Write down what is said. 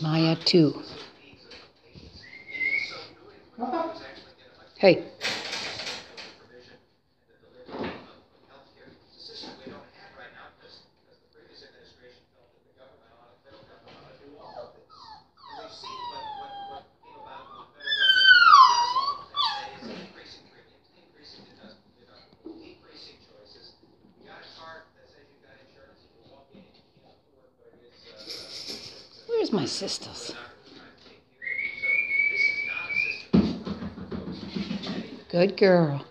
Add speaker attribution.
Speaker 1: Maya too. Hey. Where's my sisters? Good girl.